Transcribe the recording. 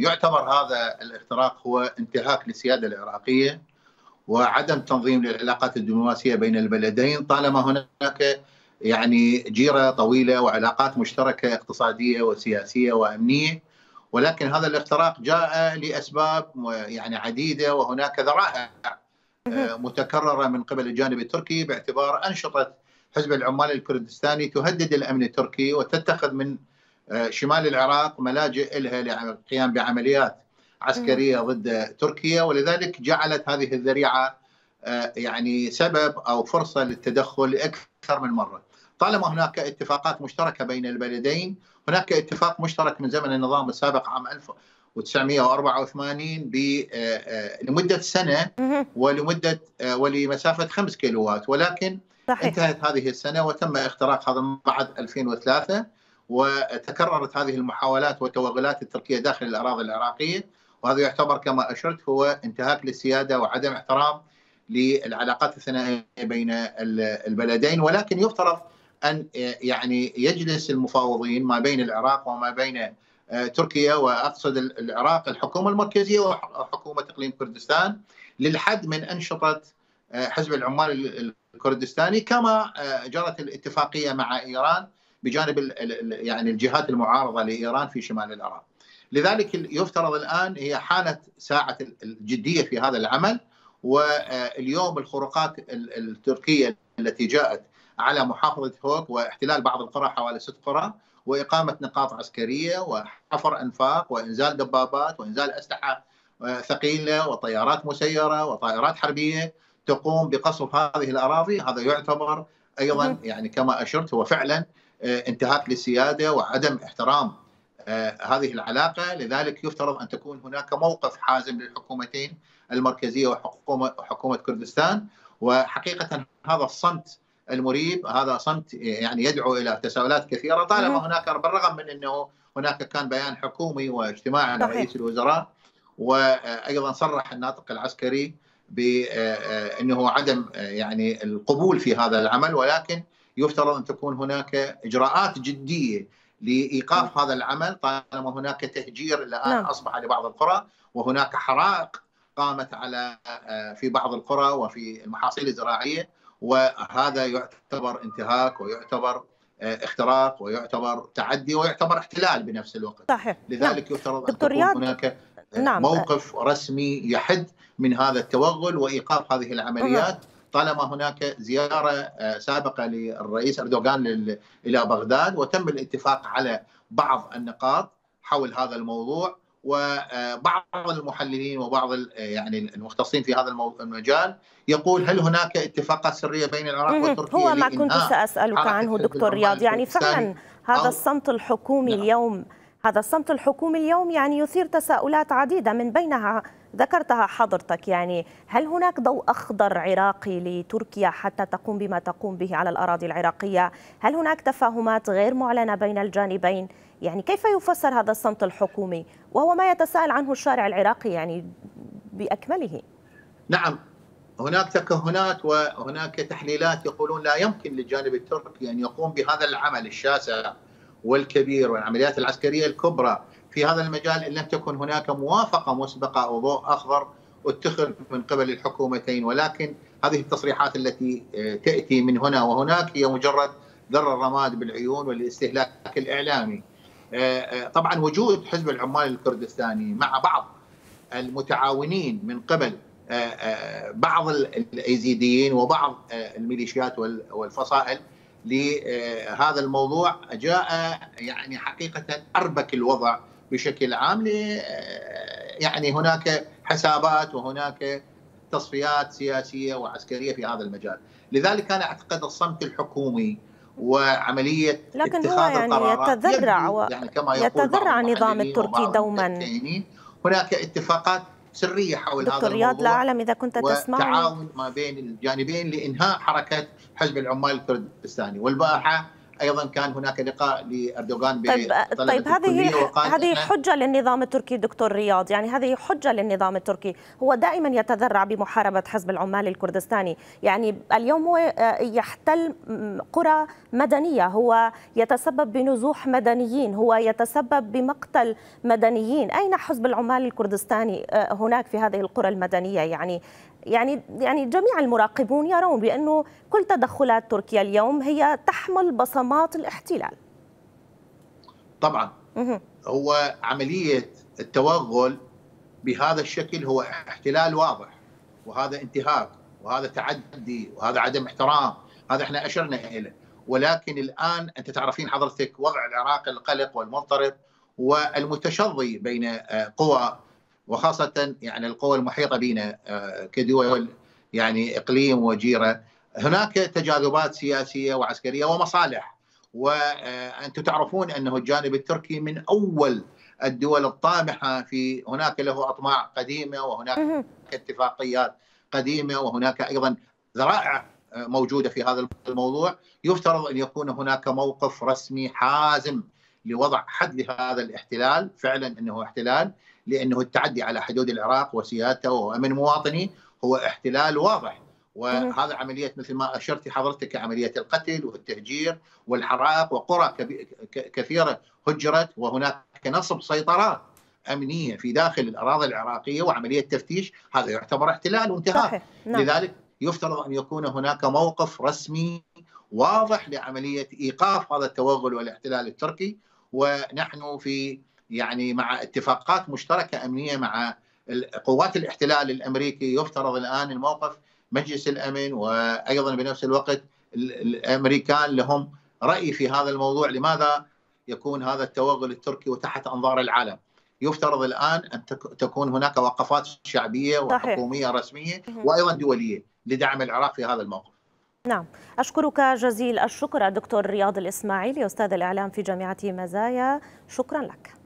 يعتبر هذا الاختراق هو انتهاك للسيادة العراقية وعدم تنظيم للعلاقات الدبلوماسية بين البلدين طالما هناك يعني جيرة طويلة وعلاقات مشتركة اقتصادية وسياسية وأمنية. ولكن هذا الاختراق جاء لأسباب يعني عديدة وهناك ذرائع متكررة من قبل الجانب التركي باعتبار أنشطة حزب العمال الكردستاني تهدد الأمن التركي وتتخذ من شمال العراق ملاجئ لها للقيام بعمليات عسكرية ضد تركيا ولذلك جعلت هذه الذريعة يعني سبب أو فرصة للتدخل أكثر من مرة. طالما هناك اتفاقات مشتركة بين البلدين، هناك اتفاق مشترك من زمن النظام السابق عام 1984 لمدة سنة ولمدة ولمسافة 5 كيلوات ولكن صحيح. انتهت هذه السنة وتم اختراق هذا بعد 2003 وتكررت هذه المحاولات والتوغلات التركية داخل الأراضي العراقية وهذا يعتبر كما أشرت هو انتهاك للسيادة وعدم احترام للعلاقات الثنائية بين البلدين. ولكن يفترض أن يعني يجلس المفاوضين ما بين العراق وما بين تركيا وأقصد العراق الحكومة المركزية وحكومة إقليم كردستان للحد من أنشطة حزب العمال الكردستاني كما جرت الاتفاقية مع إيران بجانب يعني الجهات المعارضة لإيران في شمال العراق. لذلك يفترض الآن هي حالة ساعة الجديه في هذا العمل واليوم الخروقات التركية التي جاءت على محافظة هوك واحتلال بعض القرى حوالي ست قرى وإقامة نقاط عسكرية وحفر أنفاق وإنزال دبابات وإنزال أسلحة ثقيلة وطيارات مسيرة وطائرات حربية تقوم بقصف هذه الأراضي هذا يعتبر أيضا يعني كما أشرت هو فعلا انتهاك للسياده وعدم احترام هذه العلاقة. لذلك يفترض أن تكون هناك موقف حازم للحكومتين المركزية وحكومه حكومه كردستان. وحقيقة هذا الصمت المريب هذا صمت يعني يدعو إلى تساؤلات كثيرة. طالما هناك بالرغم من أنه هناك كان بيان حكومي واجتماع لرئيس الوزراء وأيضا صرح الناطق العسكري بانه عدم يعني القبول في هذا العمل. ولكن يفترض أن تكون هناك إجراءات جدية لإيقاف هذا العمل طالما هناك تهجير الان نعم. أصبح لبعض القرى وهناك حرائق قامت على في بعض القرى وفي المحاصيل الزراعية وهذا يعتبر انتهاك ويعتبر اختراق ويعتبر تعدي ويعتبر احتلال بنفس الوقت صحيح لذلك نعم. يفترض أن تكون هناك نعم. موقف رسمي يحد من هذا التوغل وإيقاف هذه العمليات طالما هناك زيارة سابقة للرئيس أردوغان إلى بغداد وتم الاتفاق على بعض النقاط حول هذا الموضوع وبعض المحللين وبعض يعني المختصين في هذا المجال يقول هل هناك اتفاقات سرية بين العراق وتركيا هو ما كنت سأسألك عنه دكتور رياض. يعني فعلا هذا الصمت الحكومي نعم. اليوم هذا الصمت الحكومي اليوم يعني يثير تساؤلات عديدة من بينها ذكرتها حضرتك يعني هل هناك ضوء أخضر عراقي لتركيا حتى تقوم بما تقوم به على الأراضي العراقية؟ هل هناك تفاهمات غير معلنة بين الجانبين؟ يعني كيف يفسر هذا الصمت الحكومي وهو ما يتساءل عنه الشارع العراقي يعني بأكمله؟ نعم هناك تكهنات وهناك تحليلات يقولون لا يمكن للجانب التركي أن يقوم بهذا العمل الشاسع والكبير والعمليات العسكرية الكبرى في هذا المجال إن لم تكن هناك موافقة مسبقة أو ضوء أخضر اتخذ من قبل الحكومتين ولكن هذه التصريحات التي تأتي من هنا وهناك هي مجرد ذر الرماد بالعيون والاستهلاك الإعلامي. طبعا وجود حزب العمال الكردستاني مع بعض المتعاونين من قبل بعض الأيزيديين وبعض الميليشيات والفصائل لهذا الموضوع. جاء يعني حقيقة أربك الوضع بشكل عام يعني هناك حسابات وهناك تصفيات سياسية وعسكرية في هذا المجال، لذلك أنا أعتقد الصمت الحكومي وعملية لكن اتخاذ هو يعني يتذرع و... يعني كما يتذرع النظام التركي دوما. هناك اتفاقات سرية حول هذا دكتور رياض لا اعلم إذا كنت تسمع وتعاون ما بين الجانبين لإنهاء حركة حزب العمال الكردستاني والبارحه أيضا كان هناك لقاء لأردوغان طيب طيب هذه هذه حجة للنظام التركي دكتور رياض. يعني هذه حجة للنظام التركي. هو دائما يتذرع بمحاربة حزب العمال الكردستاني. يعني اليوم هو يحتل قرى مدنية. هو يتسبب بنزوح مدنيين. هو يتسبب بمقتل مدنيين. أين حزب العمال الكردستاني هناك في هذه القرى المدنية؟ يعني يعني يعني جميع المراقبون يرون بانه كل تدخلات تركيا اليوم هي تحمل بصمات الاحتلال. طبعا. هو عملية التوغل بهذا الشكل هو احتلال واضح وهذا انتهاك وهذا تعدي وهذا عدم احترام هذا إحنا أشرنا إليه. ولكن الآن أنت تعرفين حضرتك وضع العراق القلق والمضطرب والمتشظي بين قوى وخاصة يعني القوى المحيطة بنا آه، كدول يعني إقليم وجيرة. هناك تجاذبات سياسية وعسكرية ومصالح وأنتم تعرفون أنه الجانب التركي من أول الدول الطامحة في هناك له أطماع قديمة وهناك اتفاقيات قديمة وهناك أيضا ذرائع آه، موجودة في هذا الموضوع. يفترض أن يكون هناك موقف رسمي حازم لوضع حد لهذا الاحتلال فعلا إنه احتلال لأنه التعدي على حدود العراق وسيادته وأمن مواطنيه هو احتلال واضح. وهذا عملية مثل ما أشرت حضرتك عملية القتل والتهجير والحرائق وقرى كثيرة هجرت وهناك نصب سيطرات أمنية في داخل الأراضي العراقية وعملية تفتيش. هذا يعتبر احتلال وانتهاك نعم. لذلك يفترض أن يكون هناك موقف رسمي واضح لعملية إيقاف هذا التوغل والاحتلال التركي. ونحن في يعني مع اتفاقات مشتركة أمنية مع قوات الاحتلال الأمريكي. يفترض الآن الموقف مجلس الأمن وأيضا بنفس الوقت الأمريكان لهم رأي في هذا الموضوع. لماذا يكون هذا التوغل التركي وتحت أنظار العالم؟ يفترض الآن أن تكون هناك وقفات شعبية وحكومية رسمية وأيضا دولية لدعم العراق في هذا الموقف. نعم. أشكرك جزيل الشكر الدكتور رياض الإسماعيلي أستاذ الإعلام في جامعة مزايا. شكرا لك.